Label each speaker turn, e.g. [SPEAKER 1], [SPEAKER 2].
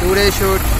[SPEAKER 1] to day shoot